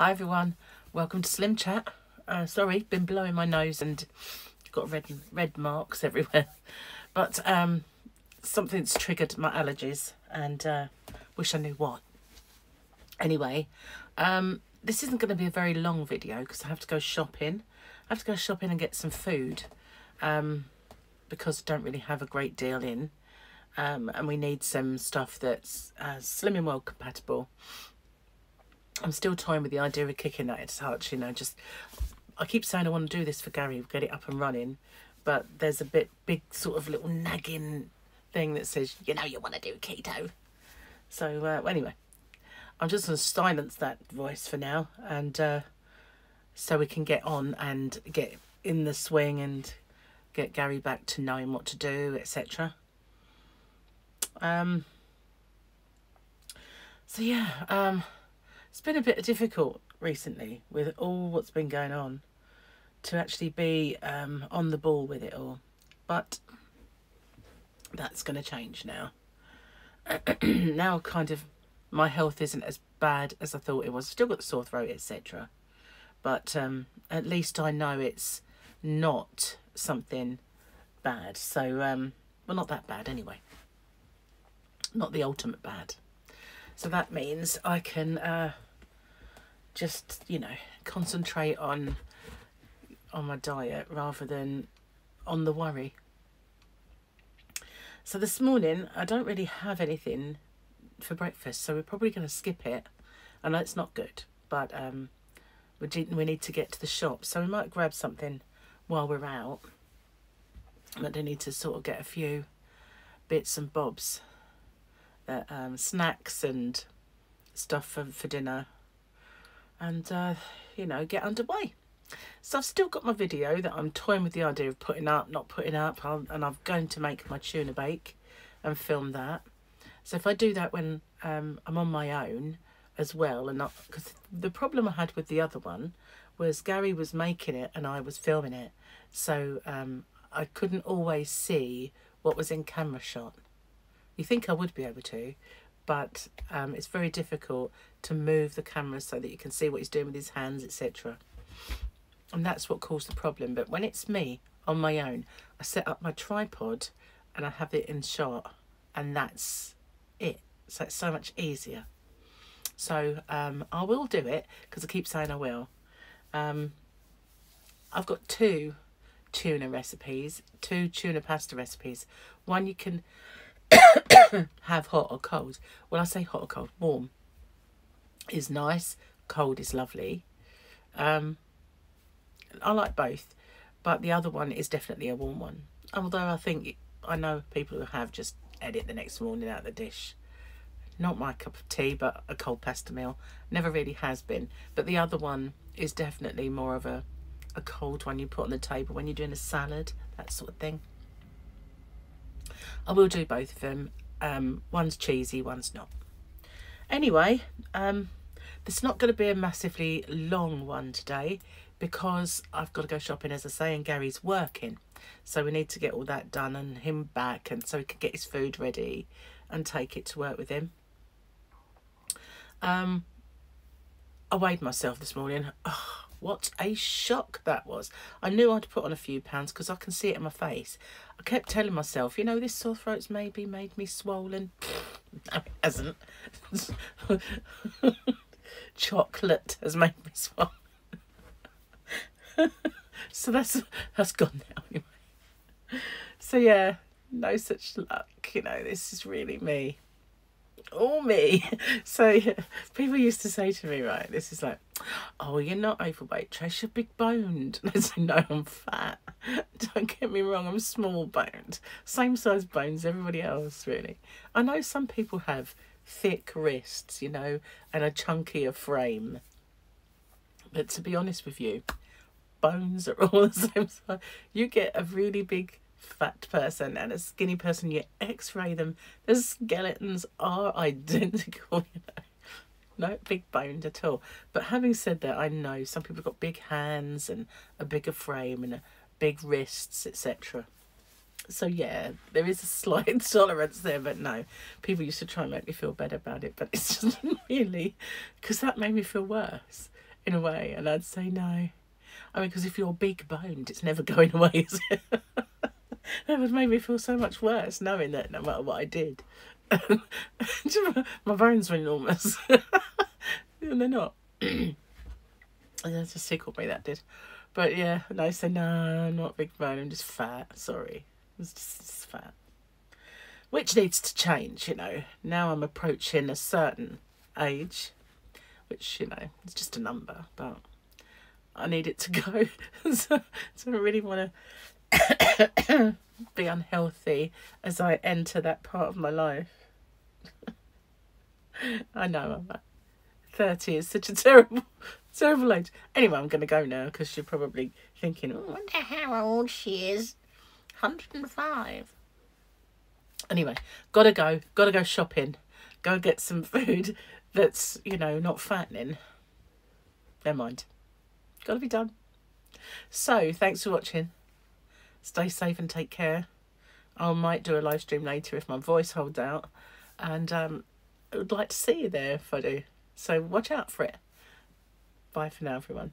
Hi everyone, welcome to Slim Chat. Uh, sorry, been blowing my nose and got red red marks everywhere. But um, something's triggered my allergies and uh, wish I knew what. Anyway, um, this isn't going to be a very long video because I have to go shopping. I have to go shopping and get some food um, because I don't really have a great deal in. Um, and we need some stuff that's uh, Slimming World compatible. I'm still toying with the idea of kicking that into touch, you know, just I keep saying I want to do this for Gary, get it up and running, but there's a bit big sort of little nagging thing that says, you know, you want to do keto. So uh, anyway, I'm just going to silence that voice for now, and uh, so we can get on and get in the swing and get Gary back to knowing what to do, etc. Um. So yeah, um, it's been a bit difficult recently with all what's been going on to actually be um, on the ball with it all. But that's going to change now. now, kind of, my health isn't as bad as I thought it was. Still got the sore throat, etc. But um, at least I know it's not something bad. So, um, well, not that bad anyway. Not the ultimate bad. So that means I can uh, just, you know, concentrate on on my diet rather than on the worry. So this morning, I don't really have anything for breakfast, so we're probably going to skip it. I know it's not good, but um, we, we need to get to the shop, so we might grab something while we're out. But I need to sort of get a few bits and bobs, uh, um, snacks and stuff for, for dinner, and, uh, you know, get underway. So I've still got my video that I'm toying with the idea of putting up, not putting up, and I'm going to make my tuna bake and film that. So if I do that when um, I'm on my own as well, and not because the problem I had with the other one was Gary was making it and I was filming it, so um, I couldn't always see what was in camera shot. You think I would be able to, but um, it's very difficult to move the camera so that you can see what he's doing with his hands, etc and that's what caused the problem. But when it's me on my own I set up my tripod and I have it in shot and that's it. So it's so much easier. So um, I will do it because I keep saying I will. Um, I've got two tuna recipes two tuna pasta recipes. One you can have hot or cold well I say hot or cold warm is nice cold is lovely um, I like both, but the other one is definitely a warm one. Although I think I know people who have just edit the next morning out of the dish. Not my cup of tea, but a cold pasta meal. Never really has been. But the other one is definitely more of a, a cold one you put on the table when you're doing a salad, that sort of thing. I will do both of them. Um, one's cheesy, one's not. Anyway, um, it's not going to be a massively long one today because I've got to go shopping, as I say, and Gary's working. So we need to get all that done and him back and so he can get his food ready and take it to work with him. Um, I weighed myself this morning. Oh, what a shock that was. I knew I'd put on a few pounds because I can see it in my face. I kept telling myself, you know, this sore throat's maybe made me swollen. no, it hasn't. Chocolate has made me swollen. so that's that's gone now anyway. So yeah, no such luck. You know, this is really me. All me. So people used to say to me, right, this is like, oh, you're not overweight, Trace, you're big boned. And I say, no, I'm fat. Don't get me wrong, I'm small boned. Same size bones, everybody else, really. I know some people have thick wrists, you know, and a chunkier frame. But to be honest with you, bones are all the same size. You get a really big fat person and a skinny person, you x-ray them, the skeletons are identical, you know. No big boned at all. But having said that, I know some people have got big hands and a bigger frame and big wrists, etc. So yeah, there is a slight tolerance there, but no, people used to try and make me feel better about it, but it's just really because that made me feel worse in a way, and I'd say no. I mean, because if you're big boned, it's never going away, it? would make me feel so much worse knowing that no matter what I did, my bones were enormous, and they're not. and that just tickled me. That did, but yeah, and I say no, I'm not big bone. I'm just fat. Sorry, it's just it's fat. Which needs to change, you know. Now I'm approaching a certain age, which you know is just a number, but I need it to go. so, so I really want to be unhealthy as I enter that part of my life. I know I'm 30 is such a terrible, terrible age. Anyway, I'm going to go now because you're probably thinking, oh, I wonder how old she is. 105. Anyway, gotta go. Gotta go shopping. Go get some food that's, you know, not fattening. Never mind. Gotta be done. So, thanks for watching. Stay safe and take care. I might do a live stream later if my voice holds out. And um, I would like to see you there if I do. So watch out for it. Bye for now, everyone.